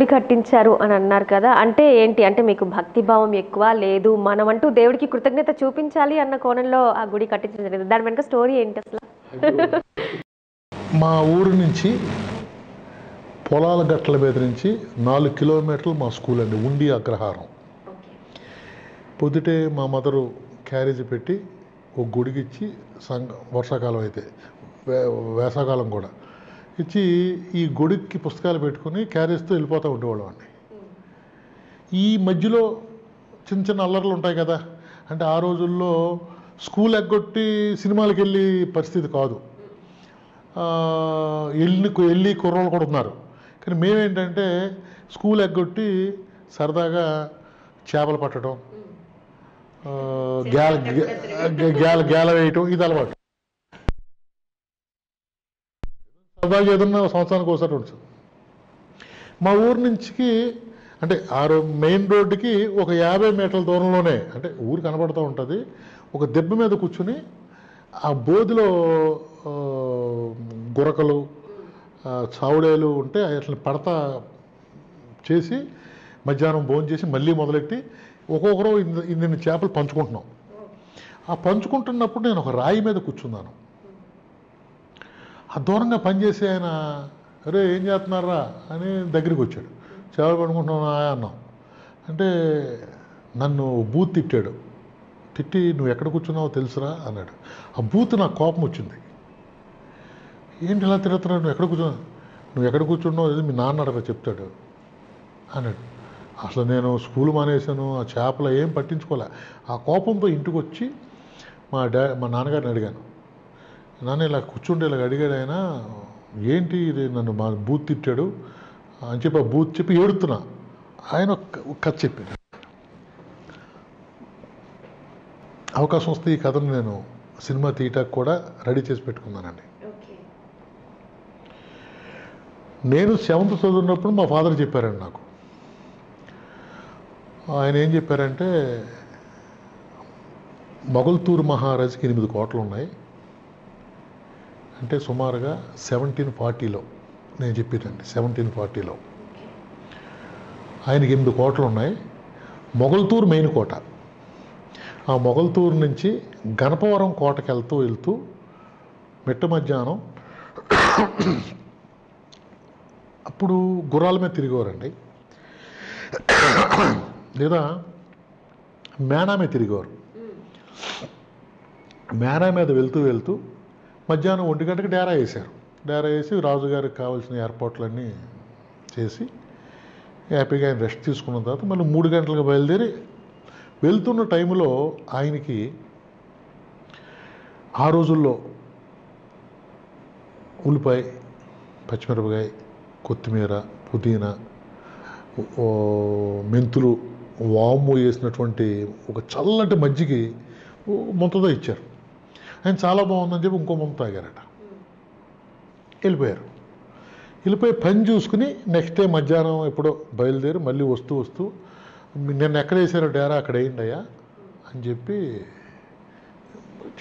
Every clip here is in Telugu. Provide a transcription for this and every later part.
గుడి కట్టించారు అని అన్నారు కదా. అంటే ఏంటి? అంటే మీకు భక్తి భావం ఎక్కువ లేదు మనమంటూ దేవుడికి కృతజ్ఞత చూపించాలి అన్న కోణంలో ఆ గుడి కట్టించడం జరిగింది. దాని వెనుక స్టోరీ ఏంటి అసలు? మా ఊరు నుంచి పొలాల గట్ల మీద నుంచి నాలుగు కిలోమీటర్లు మా స్కూల్ అండి ఉండి అగ్రహారం. పొద్దుటే మా మదరు క్యారేజీ పెట్టి ఒక గుడికి ఇచ్చి సంగ వర్షాకాలం అయితే వే వేసవకాలం కూడా. ఇచ్చి ఈ గుడికి పుస్తకాలు పెట్టుకుని క్యారేజ్తో వెళ్ళిపోతూ ఉండేవాళ్ళం అండి. ఈ మధ్యలో చిన్న చిన్న అల్లర్లు ఉంటాయి కదా అంటే ఆ రోజుల్లో స్కూల్ ఎగ్గొట్టి సినిమాలకు వెళ్ళి పరిస్థితి కాదు. వెళ్ళి వెళ్ళి కుర్రోళ్ళు కూడా ఉన్నారు. కానీ మేమేంటంటే స్కూల్ ఎగ్గొట్టి సరదాగా చేపలు పట్టడం గ్యాల గ్యాల గ్యాల వేయటం ఇది అలవాటు. సరదాగా ఏదన్నా సంవత్సరానికి ఒకసారి ఉండొచ్చు. మా ఊరు నుంచి అంటే ఆ మెయిన్ రోడ్డుకి ఒక యాభై మీటర్ల దూరంలోనే అంటే ఊరు కనబడుతూ ఉంటుంది. ఒక దెబ్బ మీద కూర్చుని ఆ బోధిలో గురకలు చావుడేలు ఉంటే అట్లా పడతా చేసి మధ్యాహ్నం భోజనం చేసి మళ్ళీ మొదలెట్టి ఒక్కొక్కరు ఇన్ని చేపలు పంచుకుంటున్నాం. ఆ పంచుకుంటున్నప్పుడు నేను ఒక రాయి మీద కూర్చున్నాను. ఆ దూరంగా ఆయన అరే ఏం చేస్తున్నారా? అని దగ్గరికి వచ్చాడు. చేపలు పడుకుంటున్నా అన్నాం. అంటే నన్ను బూత్ తిట్టాడు. తిట్టి నువ్వు ఎక్కడ కూర్చున్నావో తెలుసురా? అన్నాడు. ఆ బూత్ నాకు కోపం వచ్చింది. ఏంటి ఇలా తిరుగుతున్నావు నువ్వు ఎక్కడ కూర్చున్నావు నువ్వు ఎక్కడ కూర్చున్నావు ఏదో మీ నాన్న అడగ చెప్తాడు. అన్నాడు. అసలు నేను స్కూల్ మానేశాను ఆ చేపలు ఏం పట్టించుకోలే. ఆ కోపంతో ఇంటికి వచ్చి మా డా మా నాన్నగారిని అడిగాను. నాన్న ఇలా కూర్చుంటే ఇలా అడిగాడు ఆయన ఏంటి ఇది నన్ను మా బూత్ తిట్టాడు? అని చెప్పి ఆ బూత్ చెప్పి ఏడుతున్నా. ఆయన ఒక- కథ చెప్పాడు. అవకాశం వస్తే ఈ కథను నేను సినిమా తీయటానికి కూడా రెడీ చేసి పెట్టుకున్నానండి. నేను సెవెంత్ చదువున్నప్పుడు మా ఫాదర్ చెప్పారండి నాకు. ఆయన ఏం చెప్పారంటే మొగల్తూరు మహారాజుకి ఎనిమిది కోటలు ఉన్నాయి అంటే సుమారుగా సెవెంటీన్ ఫార్టీలో నేను చెప్పానండి సెవెంటీన్ ఫార్టీలో ఆయనకి ఎనిమిది కోటలు ఉన్నాయి. మొగల్తూరు మెయిన్ కోట. ఆ మొగల్తూరు నుంచి గణపవరం కోటకి వెళ్తూ వెళ్తూ మిట్ట మధ్యాహ్నం అప్పుడు గుర్రాల మీద తిరిగేవారండి. లేదా మేనా మీద తిరిగేవారు. మేనా మీద వెళ్తూ వెళ్తూ మధ్యాహ్నం ఒంటి గంటకు డేరా వేశారు. డేరా వేసి రాజుగారికి కావాల్సిన ఏర్పాట్లన్నీ చేసి హ్యాపీగా ఆయన రెస్ట్ తీసుకున్న తర్వాత మళ్ళీ మూడు గంటలకు బయలుదేరి వెళ్తున్న టైంలో ఆయనకి ఆ రోజుల్లో ఉల్లిపాయ పచ్చిమిరపకాయ కొత్తిమీర పుదీనా మెంతులు వాము వేసినటువంటి ఒక చల్లటి మజ్జిగి ఓ ఇచ్చారు. ఆయన చాలా బాగుందని చెప్పి ఇంకో ముంత తాగారట. వెళ్ళిపోయారు. వెళ్ళిపోయి పని చూసుకుని నెక్స్ట్ డే మధ్యాహ్నం ఎప్పుడో బయలుదేరి మళ్ళీ వస్తూ వస్తూ "మీ- నిన్న ఎక్కడ వేసారో డేరా అక్కడ వేయండి అయ్యా అని చెప్పి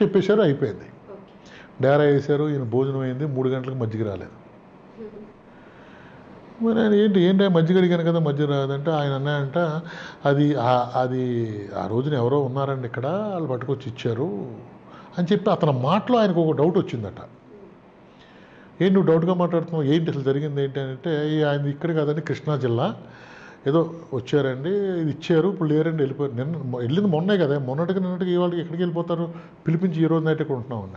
చెప్పేశారు అయిపోయింది. డేరా వేశారు ఈయన భోజనం అయింది మూడు గంటలకు మజ్జిగ రాలేదు. మరి ఆయన ఏంటి ఏంటి మజ్జిగ అడిగాను కదా మజ్జిగ రాదంటే ఆయన అన్నాయంట అది అది ఆ రోజున ఎవరో ఉన్నారండి ఇక్కడ వాళ్ళు పట్టుకొచ్చి ఇచ్చారు అని చెప్పి అతని మాటలో ఆయనకు ఒక డౌట్ వచ్చిందట. ఏంటి నువ్వు డౌట్గా మాట్లాడుతున్నావు? ఏంటి అసలు జరిగింది? ఏంటి? అని అంటే ఆయన ఇక్కడ కాదండి కృష్ణా జిల్లా. ఏదో వచ్చారండి ఇది ఇచ్చారు ఇప్పుడు లేరండి వెళ్ళిపోయారు. నిన్న వెళ్ళింది మొన్నే కదా మొన్నటికి నిన్నటికి ఇవాళకి ఎక్కడికి వెళ్ళిపోతారు? పిలిపించి ఈ రోజు నైట్ ఇక్కడ ఉంటున్నాం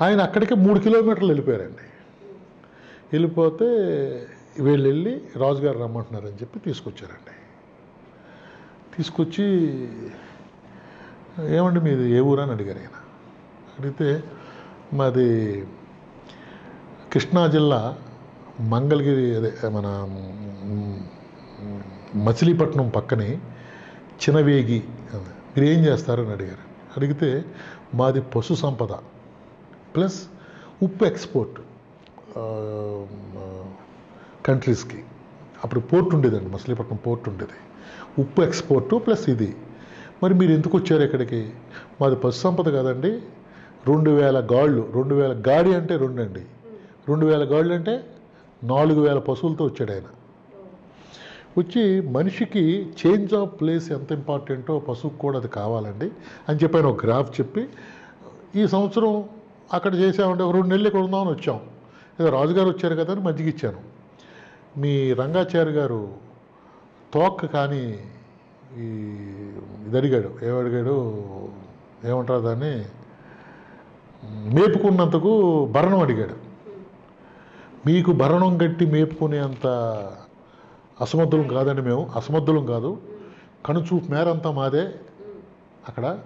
ఆయన అక్కడికి మూడు కిలోమీటర్లు వెళ్ళిపోయారండి. వెళ్ళిపోతే వీళ్ళు వెళ్ళి రాజుగారు రమ్మంటున్నారని చెప్పి తీసుకొచ్చారండి. తీసుకొచ్చి ఏమండి మీది? ఏ ఊరు అని అడిగారు ఆయన. అడిగితే మాది కృష్ణా జిల్లా మంగళగిరి అదే మన మచిలీపట్నం పక్కనే చినవేగి మీరు ఏం చేస్తారని అడిగారు. అడిగితే మాది పశు సంపద ప్లస్ ఉప్పు ఎక్స్పోర్ట్ కంట్రీస్కి. అప్పుడు పోర్ట్ ఉండేదండి మచిలీపట్నం పోర్ట్ ఉండేది. ఉప్పు ఎక్స్పోర్టు ప్లస్ ఇది. మరి మీరు ఎందుకు వచ్చారు ఇక్కడికి? మాది పశు సంపద రెండు వేల గాళ్ళు రెండు వేల గాడి అంటే రెండు అండి రెండు వేల గాళ్ళు అంటే నాలుగు వేల పశువులతో వచ్చాడు ఆయన. వచ్చి మనిషికి చేంజ్ ఆఫ్ ప్లేస్ ఎంత ఇంపార్టెంటో పశువుకు కూడా అది కావాలండి అని చెప్పి ఆయన ఒక గ్రాఫ్ చెప్పి ఈ సంవత్సరం అక్కడ చేసామంటే ఒక రెండు నెలలు ఇక్కడ ఉందామని వచ్చాం. ఏదో రాజుగారు వచ్చారు కదా అని మజ్జిగ ఇచ్చాను మీ రంగాచార్య గారు తోక కానీ ఈ ఇది అడిగాడు ఏమడిగాడు ఏమంటారు దాన్ని? మేపుకున్నంతకు భరణం అడిగాడు. మీకు భరణం కట్టి మేపుకునేంత అసమర్థులం కాదండి మేము అసమర్థులం కాదు. కనుచూపు మేరంతా మాదే అక్కడ.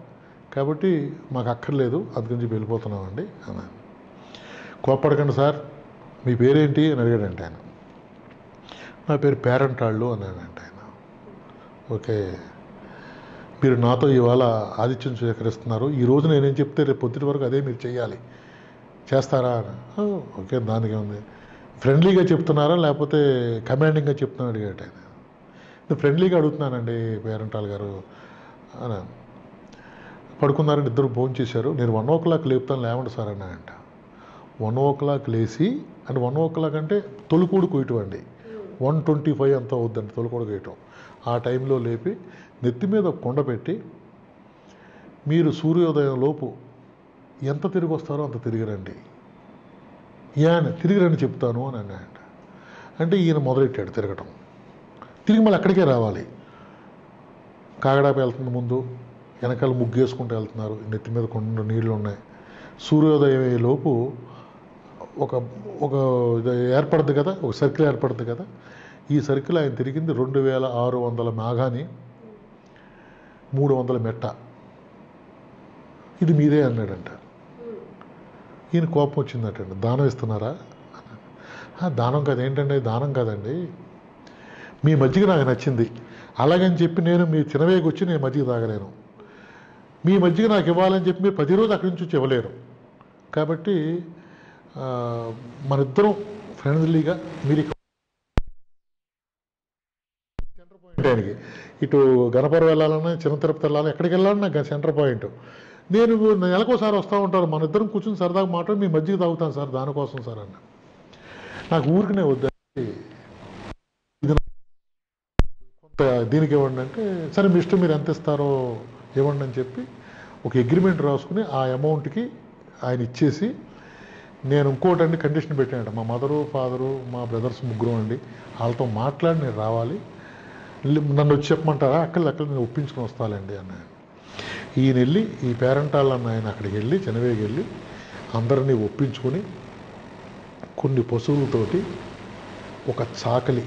కాబట్టి మాకు అక్కర్లేదు అందుగురించి వెళ్ళిపోతున్నామండి అన్నాను కోప్పడకండి సార్ మీ పేరేంటి అని అడిగాడంటే ఆయన. నా పేరు పేరంటాళ్ళు అన్నాడంటే ఆయన. ఓకే. మీరు నాతో ఇవాళ ఆదిత్యం స్వీకరిస్తున్నారు. ఈ రోజు నేనేం చెప్తే రేపు పొద్దుటి వరకు అదే మీరు చేయాలి చేస్తారా? ఓకే దానికి ఉంది. ఫ్రెండ్లీగా చెప్తున్నారా? లేకపోతే కమాండింగ్గా చెప్తున్నాను అడిగాట నేను ఫ్రెండ్లీగా అడుగుతున్నానండి పేరెంటాల్ గారు అని. పడుకున్నారని ఇద్దరు ఫోన్ చేశారు. నేను వన్ ఓ క్లాక్ లేపుతాను లేవండి సార్ అన్నాయంట. వన్ ఓ క్లాక్ లేచి అండ్ వన్ ఓ క్లాక్ అంటే తొలికూడు కొయ్యటం అండి. వన్ ట్వంటీ ఫైవ్ అంతా అవుద్దండి తొలికూడు కొయ్యటం ఆ టైంలో లేపి నెత్తి మీద కొండ పెట్టి మీరు సూర్యోదయం లోపు ఎంత తిరిగి వస్తారో అంత తిరిగి రండి. యాన్ తిరిగి రండి చెప్తాను అని అన్నాయంట అంటే ఈయన మొదలెట్టాడు తిరగటం. తిరిగి మళ్ళీ అక్కడికే రావాలి. కాగడాపి వెళ్తుంది ముందు వెనకాల ముగ్గేసుకుంటూ వెళ్తున్నారు. నెత్తి మీద కొండ నీళ్ళు ఉన్నాయి సూర్యోదయం లోపు ఒక ఒక ఇది ఏర్పడుద్ది కదా ఒక సర్కిల్ ఏర్పడుద్ది కదా. ఈ సర్కిల్ ఆయన తిరిగింది రెండు వేల ఆరు వందల మాగాని మూడు వందల మెట్ట. ఇది మీదే అన్నాడంట. ఈయన కోపం వచ్చిందటండి. దానం ఇస్తున్నారా? దానం కాదు. ఏంటంటే దానం కాదండి. మీ మజ్జిగ నాకు నచ్చింది. అలాగని చెప్పి నేను మీ తినవేకి వచ్చి నేను మజ్జిగ తాగలేను. మీ మజ్జిగ నాకు ఇవ్వాలని చెప్పి మీరు ప్రతిరోజు అక్కడి నుంచి వచ్చి ఇవ్వలేరు. కాబట్టి మనిద్దరం ఫ్రెండ్లీగా మీరు సెంటర్ పాయింట్ ఆయనకి. ఇటు గణపరం వెళ్ళాలన్నా చిన్న తిరుపతి వెళ్ళాలి ఎక్కడికి వెళ్ళాలన్నా నాకు సెంటర్ పాయింట్ నేను నెలకోసారి వస్తూ ఉంటాను. మన ఇద్దరం కూర్చుని సరదాగా మాట్లాడి మీ మజ్జిగ తాగుతాను సార్ దానికోసం సార్ అన్న. నాకు ఊరికనే వద్దండి ఇది కొంత దీనికి ఇవ్వండి అంటే సరే మీ ఇష్టం మీరు ఎంత ఇస్తారో ఇవ్వండి అని చెప్పి ఒక అగ్రిమెంట్ రాసుకుని ఆ అమౌంట్కి ఆయన ఇచ్చేసి నేను ఇంకోటండి కండిషన్ పెట్టాను మా మదరు ఫాదరు మా బ్రదర్స్ ముగ్గురు అండి వాళ్ళతో మాట్లాడి నేను రావాలి. నన్ను వచ్చి చెప్పమంటారా? అక్కడ అక్కడ నేను ఒప్పించుకొని వస్తానండి అన్నాడు ఈయన వెళ్ళి ఈ పేరెంట్ వాళ్ళన్న ఆయన అక్కడికి వెళ్ళి చెనవేగి వెళ్ళి అందరినీ ఒప్పించుకొని కొన్ని పశువులతోటి ఒక చాకలి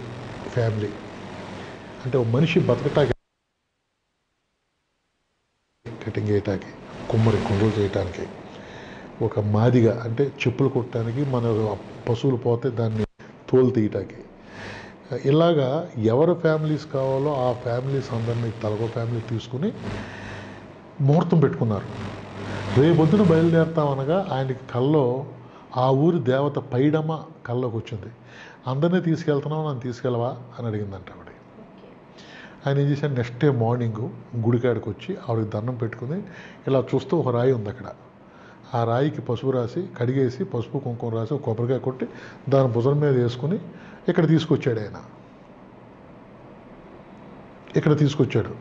ఫ్యామిలీ. అంటే ఒక మనిషి బతకటానికి కటింగ్ చేయటానికి కుమ్మరి కొనుగోలు చేయటానికి ఒక మాదిగా అంటే చెప్పులు కొట్టడానికి మన పశువులు పోతే దాన్ని తోలు తీయటానికి. ఇలాగా ఎవరు ఫ్యామిలీస్ కావాలో ఆ ఫ్యామిలీస్ అందరినీ తలగో ఫ్యామిలీ తీసుకుని ముహూర్తం పెట్టుకున్నారు. రేపొద్దున బయలుదేరుతామనగా ఆయనకి కల్లో ఆ ఊరి దేవత పైడమ్మ కల్లోకి వచ్చింది. అందరినీ తీసుకెళ్తున్నావు? నన్ను తీసుకెళ్ళవా? అని అడిగిందంట ఆవిడ. ఆయన ఏం చేశాడు? నెక్స్ట్ డే మార్నింగ్ గుడికాడికి వచ్చి ఆవిడకి దండం పెట్టుకుని ఇలా చూస్తూ ఒక రాయి ఉంది అక్కడ ఆ రాయికి పసుపు రాసి కడిగేసి పసుపు కుంకుమ రాసి ఒక కొబ్బరికాయ కొట్టి దాని భుజం మీద వేసుకుని ఇక్కడ తీసుకొచ్చాడు ఆయన. ఇక్కడ తీసుకొచ్చాడు.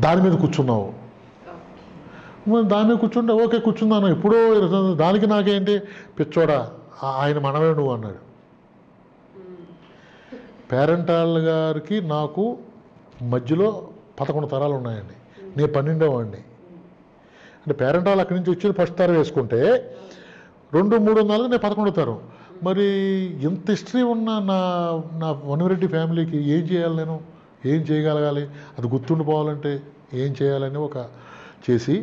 దాని మీద కూర్చున్నావు. మరి దాని మీద కూర్చుంటే ఓకే కూర్చున్నాను. ఎప్పుడో దానికి నాకేంటి? పిచ్చోడా ఆయన మనమే నువ్వు అన్నాడు. పేరెంటాల్ గారికి నాకు మధ్యలో పదకొండు తరాలు ఉన్నాయండి. నేను పన్నెండోవాడిని. అంటే పేరెంటాల్ అక్కడి నుంచి వచ్చి ఫస్ట్ తరం వేసుకుంటే రెండు మూడు నాలుగు నేను పదకొండో తరం. మరి ఇంత హిస్టరీ ఉన్న నా నా వనరెడ్డి ఫ్యామిలీకి ఏం చేయాలి నేను? ఏం చేయగలగాలి? అది గుర్తుండిపోవాలంటే ఏం చేయాలని ఒక చేసి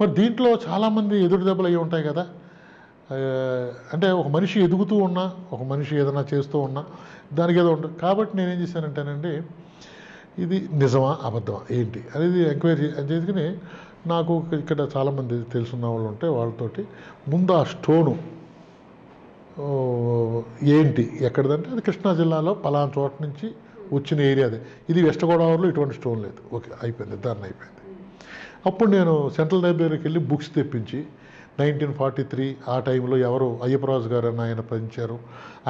మరి దీంట్లో చాలామంది ఎదురు దెబ్బలు అయ్యి ఉంటాయి కదా. అంటే ఒక మనిషి ఎదుగుతూ ఉన్నా ఒక మనిషి ఏదైనా చేస్తూ ఉన్నా దానికి ఏదో ఉంటుంది. కాబట్టి నేనేం చేశానంటేనండి ఇది నిజమా అబద్ధమా ఏంటి అనేది ఎంక్వైరీ చేసుకుని నాకు ఇక్కడ చాలామంది తెలుసున్న వాళ్ళు ఉంటే వాళ్ళతోటి. ముందు ఆ స్టోను ఏంటి ఎక్కడిదంటే అది కృష్ణా జిల్లాలో పలానా చోట నుంచి వచ్చిన ఏరియాదే ఇది వెస్ట్ గోదావరిలో ఇటువంటి స్టోన్ లేదు. ఓకే అయిపోయింది నిర్ధారణ అయిపోయింది. అప్పుడు నేను సెంట్రల్ లైబ్రరీకి వెళ్ళి బుక్స్ తెప్పించి నైన్టీన్ ఫార్టీ త్రీ ఆ టైంలో ఎవరు అయ్యప్పరాజు గారు అని ఆయన పంచారు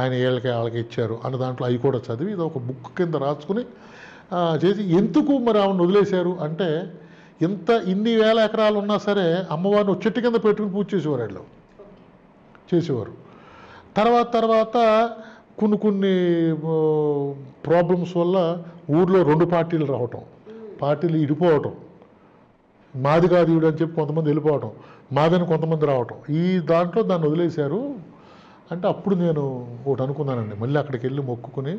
ఆయన ఏళ్ళకి వాళ్ళకి ఇచ్చారు అన్న దాంట్లో అవి కూడా చదివి ఇది ఒక బుక్ కింద రాసుకుని చేసి ఎందుకు మరి ఆవిడని వదిలేశారు అంటే ఇంత ఇన్ని వేల ఎకరాలు ఉన్నా సరే అమ్మవారిని చెట్టు కింద పెట్టుకుని పూజ చేసేవారు వాళ్ళు. చేసేవారు. తర్వాత తర్వాత కొన్ని కొన్ని ప్రాబ్లమ్స్ వల్ల ఊర్లో రెండు పార్టీలు రావటం. పార్టీలు ఇడిపోవటం. మాది కాదు ఈవిడ అని చెప్పి కొంతమంది వెళ్ళిపోవటం. మాదని కొంతమంది రావటం. ఈ దాంట్లో దాన్ని వదిలేశారు. అంటే అప్పుడు నేను ఒకటి అనుకున్నానండి. మళ్ళీ అక్కడికి వెళ్ళి మొక్కుకుని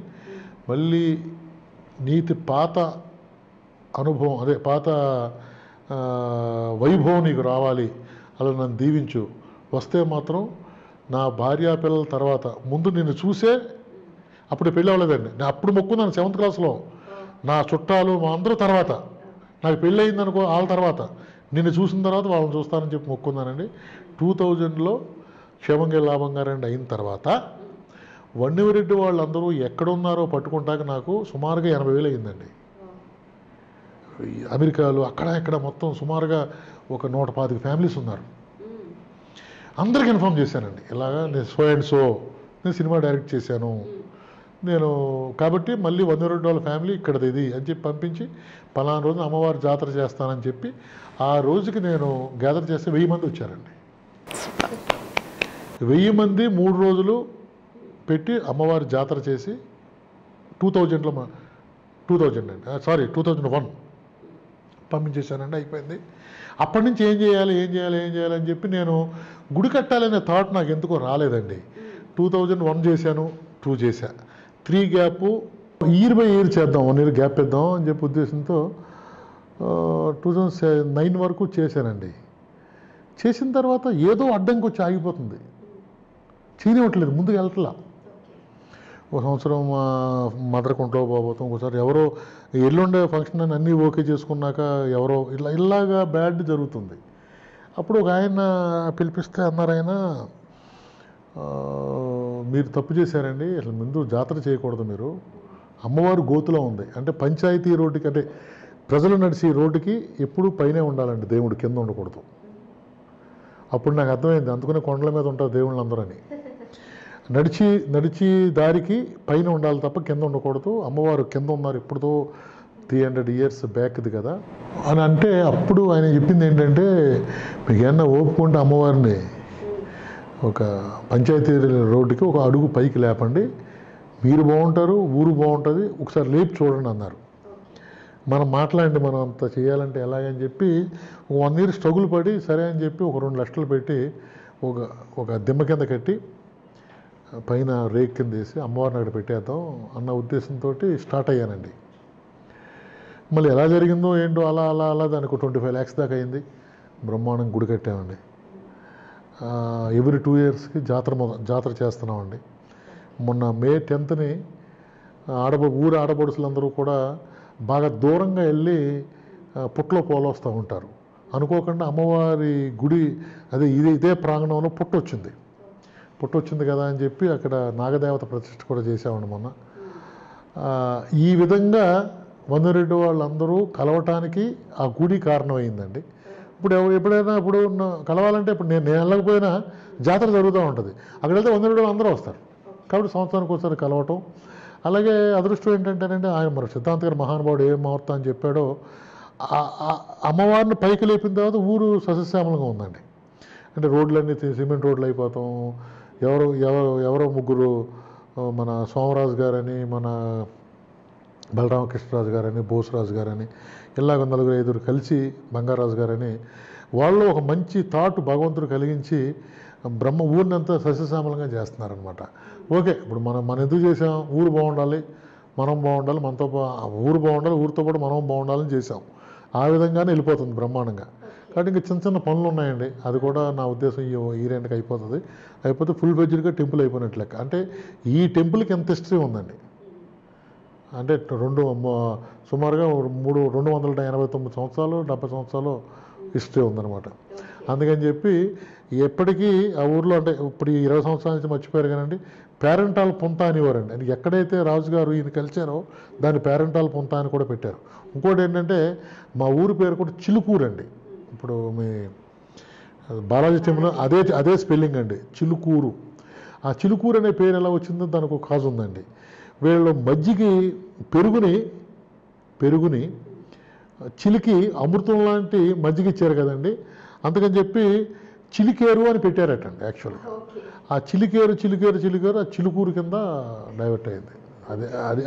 మళ్ళీ నీతి పాత అనుభవం అదే పాత వైభవం నీకు రావాలి అలా నన్ను దీవించు. వస్తే మాత్రం నా భార్య పిల్లల తర్వాత ముందు నిన్ను చూసే అప్పుడు పెళ్ళి అవ్వలేదండి. నేను అప్పుడు మొక్కున్నాను సెవెంత్ క్లాస్లో. నా చుట్టాలు మా అందరూ తర్వాత. నాకు పెళ్ళి అనుకో వాళ్ళ తర్వాత. నిన్ను చూసిన తర్వాత వాళ్ళని చూస్తానని చెప్పి మొక్కున్నానండి టూ థౌజండ్లో క్షేమంగా లాభంగా రండి అయిన తర్వాత వన్నివరెడ్డి వాళ్ళందరూ ఎక్కడున్నారో పట్టుకుంటాక నాకు సుమారుగా ఎనభై వేలు అయిందండి. అమెరికాలో అక్కడ ఇక్కడ మొత్తం సుమారుగా ఒక నూట పాతిక ఫ్యామిలీస్ ఉన్నారు. అందరికి ఇన్ఫామ్ చేశానండి. ఇలాగా నేను సో అండ్ సో నేను సినిమా డైరెక్ట్ చేశాను. నేను కాబట్టి మళ్ళీ వంద రెండు వాళ్ళ ఫ్యామిలీ ఇక్కడది ఇది అని చెప్పి పంపించి పలానా రోజున అమ్మవారి జాతర చేస్తానని చెప్పి ఆ రోజుకి నేను గ్యాదర్ చేస్తే వెయ్యి మంది వచ్చారండి. వెయ్యి మంది మూడు రోజులు పెట్టి అమ్మవారి జాతర చేసి టూ థౌజండ్లో మా టూ థౌజండ్ అండి. సారీ టూ థౌజండ్ వన్ పంపించేశానండి అయిపోయింది. అప్పటి నుంచి ఏం చేయాలి ఏం చేయాలి ఏం చేయాలి అని చెప్పి నేను గుడి కట్టాలనే థాట్ నాకు ఎందుకో రాలేదండి. టూ థౌజండ్ వన్ చేశాను టూ చేశా. Three gap year by year చేద్దాం వన్ ఇయర్ గ్యాప్ ఇద్దాం అని చెప్పి ఉద్దేశంతో టూ థౌజండ్ నైన్ వరకు చేశానండి. చేసిన తర్వాత ఏదో అడ్డంకి వచ్చి ఆగిపోతుంది. చేయనివ్వట్లేదు ముందుకు వెళ్ళట్లా. ఒక సంవత్సరం మా మదర్ కుంట్లో పోబోతాం. ఒకసారి ఎవరో ఎల్లుండే ఫంక్షన్ అని అన్నీ ఓకే చేసుకున్నాక ఎవరో ఇలా ఇలాగా బ్యాడ్ జరుగుతుంది. అప్పుడు ఒక ఆయన పిలిపిస్తే అన్నారు ఆయన మీరు తప్పు చేశారండి. అసలు ముందు జాతర చేయకూడదు మీరు. అమ్మవారు గోతులో ఉంది. అంటే పంచాయతీ రోడ్డుకి అంటే ప్రజలు నడిచే రోడ్డుకి ఎప్పుడూ పైనే ఉండాలండి దేవుడు కింద ఉండకూడదు. అప్పుడు నాకు అర్థమైంది. అందుకనే కొండల మీద ఉంటారు దేవుళ్ళు అందరూ అని నడిచి నడిచి దారికి పైన ఉండాలి తప్ప కింద ఉండకూడదు. అమ్మవారు కింద ఉన్నారు ఎప్పుడుదో త్రీ హండ్రెడ్ ఇయర్స్ బ్యాక్ది కదా. అని అంటే అప్పుడు ఆయన చెప్పింది ఏంటంటే మీకు ఏమన్నా ఓపుకుంటే అమ్మవారిని ఒక పంచాయతీ రోడ్డుకి ఒక అడుగు పైకి లేపండి. మీరు బాగుంటారు ఊరు బాగుంటుంది ఒకసారి లేపి చూడండి అన్నారు. మనం మాట్లాడండి మనం అంత చేయాలంటే ఎలాగని చెప్పి వన్ ఇయర్ స్ట్రగుల్ పడి సరే అని చెప్పి ఒక రెండు లక్షలు పెట్టి ఒక ఒక దిమ్మ కింద కట్టి పైన రేక్ కింద వేసి అమ్మవారిని అక్కడ పెట్టేద్దాం అన్న ఉద్దేశంతో స్టార్ట్ అయ్యానండి. మళ్ళీ ఎలా జరిగిందో ఏంటో అలా అలా అలా దానికి ట్వంటీ ఫైవ్ ల్యాక్స్ దాకా అయింది. బ్రహ్మాండం గుడి కట్టామండి. ఎవ్రీ టూ ఇయర్స్కి జాతర మొద- జాతర చేస్తున్నామండి. మొన్న మే టెన్త్ని ఆడబ ఊరి ఆడపడుసులందరూ కూడా బాగా దూరంగా వెళ్ళి పుట్లో పుట్టలో పోలొస్తూ ఉంటారు. అనుకోకుండా అమ్మవారి గుడి అదే ఇదే ఇదే ప్రాంగణంలో పుట్టొచ్చింది. పుట్టొచ్చింది కదా అని చెప్పి అక్కడ నాగదేవత ప్రతిష్ఠ కూడా చేసామండి మొన్న. ఈ విధంగా వందరెడ్డి వాళ్ళందరూ కలవటానికి ఆ గుడి కారణమైందండి. ఇప్పుడు ఎవరు ఎప్పుడైనా ఇప్పుడు కలవాలంటే ఇప్పుడు నేను నేను వెళ్ళకపోయినా జాతర జరుగుతూ ఉంటుంది. అక్కడ వెళ్తే వందరెడ్డి వాళ్ళు అందరూ వస్తారు. కాబట్టి సంవత్సరానికి ఒకసారి కలవటం. అలాగే అదృష్టం ఏంటంటేనండి ఆయన మరి సిద్ధాంత గారు మహానుభావుడు ఏం ముహూర్తం అని చెప్పాడో అమ్మవారిని పైకి లేపిన తర్వాత ఊరు సస్యశ్యామలంగా ఉందండి. అంటే రోడ్లన్నీ సిమెంట్ రోడ్లు అయిపోతాం ఎవరో ఎవరో ఎవరో ముగ్గురు మన సోమరాజు గారని మన బలరామకృష్ణరాజు గారని బోసరాజు గారని ఇలాగ నలుగురు ఐదుగురు కలిసి బంగారాజు గారని వాళ్ళు ఒక మంచి థాట్ భగవంతుడు కలిగించి బ్రహ్మ ఊరినంతా సస్యశ్యామలంగా చేస్తున్నారనమాట ఓకే ఇప్పుడు మనం మనం ఎందుకు చేసాం ఊరు బాగుండాలి మనం బాగుండాలి మనతో పా- ఊరు బాగుండాలి ఊరితో పాటు మనం బాగుండాలని చేసాం ఆ విధంగానే వెళ్ళిపోతుంది బ్రహ్మాండంగా. కాబట్టి ఇంకా చిన్న చిన్న పనులు ఉన్నాయండి. అది కూడా నా ఉద్దేశం ఈ ఈ రెండుకి అయిపోతుంది. అయిపోతే ఫుల్ బెడ్జెడ్గా టెంపుల్ అయిపోయినట్లు లెక్క. అంటే ఈ టెంపుల్కి ఎంత హిస్టరీ ఉందండి? అంటే రెండు సుమారుగా మూడు రెండు వందల ఎనభై తొమ్మిది సంవత్సరాలు డెబ్బై సంవత్సరాలు హిస్టరీ ఉందన్నమాట. అందుకని చెప్పి ఎప్పటికీ ఆ ఊర్లో అంటే ఇప్పుడు ఈ ఇరవై సంవత్సరాల నుంచి మర్చిపోయారు కానండి పేరెంటాల్ పొంత అనేవారండి. అంటే ఎక్కడైతే రాజుగారు ఈయన కలిచారో దాన్ని పేరెంటాల్ పొంత అని కూడా పెట్టారు. ఇంకోటి ఏంటంటే మా ఊరి పేరు కూడా చిలుకూరు అండి ఇప్పుడు మీ బాలాజీ టెంపుల్ అదే అదే స్పెల్లింగ్ అండి చిలుకూరు. ఆ చిలుకూరు అనే పేరు ఎలా వచ్చిందో దానికి ఒక కాజు ఉందండి. వీళ్ళు మజ్జిగి పెరుగుని పెరుగుని చిలికి అమృతం లాంటి మజ్జిగ ఇచ్చారు కదండి. అందుకని చెప్పి చిలికేరు అని పెట్టారటండి యాక్చువల్గా ఆ చిలికేరు చిలికేరు చిలికేరు ఆ చిలుకూరు కింద డైవర్ట్ అయింది. అదే అది